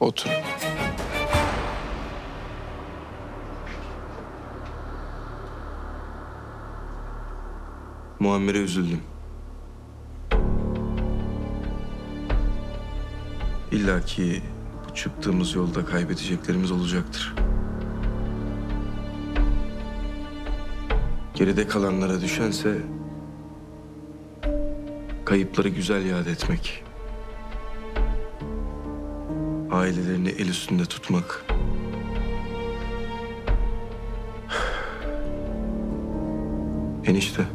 Otur. Muammer'e üzüldüm. İlla ki bu çıktığımız yolda kaybedeceklerimiz olacaktır. Geride kalanlara düşense kayıpları güzel yad etmek. Ailelerini el üstünde tutmak. Enişte.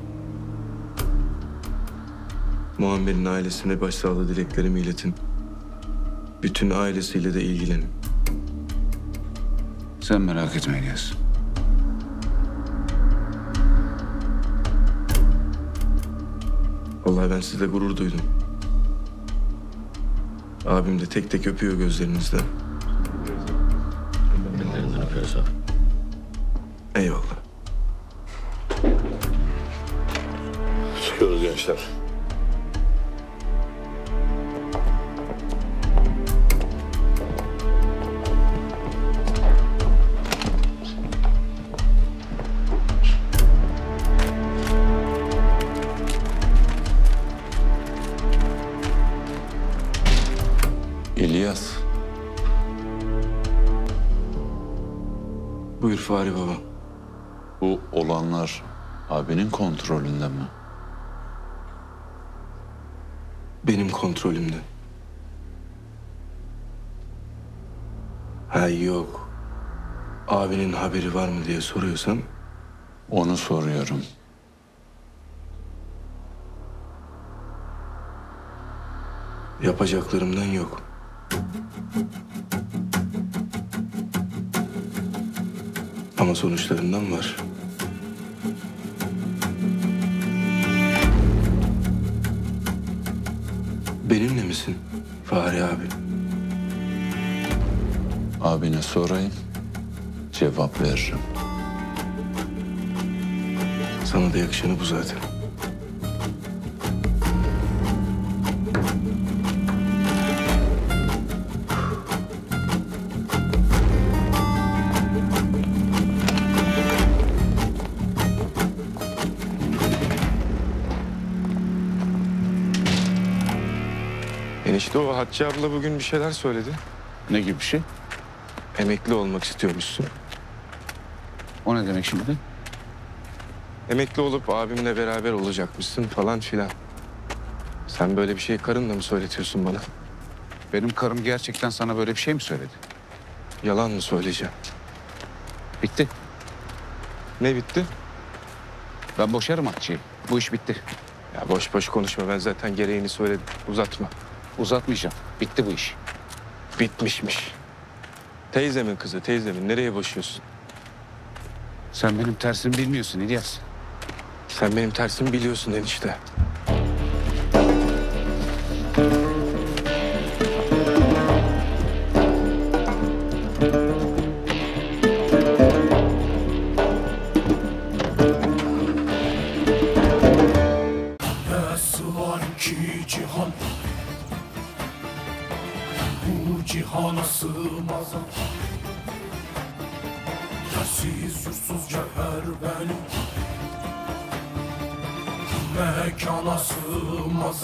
Muammer'in ailesine başsağlığı dileklerimi iletin. Bütün ailesiyle de ilgilenin. Sen merak etme İlyas. Vallahi ben sizle gurur duydum. Abim de tek tek öpüyor gözlerinizden. Ellerinden öperiz abi. Eyvallah. Çıkıyoruz gençler. Buyur Fahri Baba. Bu olanlar abinin kontrolünde mi? Benim kontrolümde. Ha yok. Abinin haberi var mı diye soruyorsan Onu soruyorum. yapacaklarımdan yok. Ama sonuçlarından var. Benimle misin Fahri abi? Abine sorayım. Cevap veririm. Sana da yakışanı bu zaten. Enişte o Hatice abla bugün bir şeyler söyledi. Ne gibi bir şey? Emekli olmak istiyormuşsun. O ne demek şimdi? Emekli olup abimle beraber olacakmışsın falan filan. Sen böyle bir şey karınla mı söyletiyorsun bana? Benim karım gerçekten sana böyle bir şey mi söyledi? Yalan mı söyleyeceğim? Bitti. Ne bitti? Ben boşarım Hatice'yi. Bu iş bitti. Ya boş boş konuşma ben zaten gereğini söyledim. Uzatma. Uzatmayacağım. Bitti bu iş. Bitmişmiş. Teyzemin kızı teyzemin nereye boşuyorsun? Sen benim tersimi bilmiyorsun İlyas. Sen benim tersimi biliyorsun enişte. Nasıl var ki cihan Bu cihana sığmaz Yersiz yursuz cevher benim. Mekana sığmaz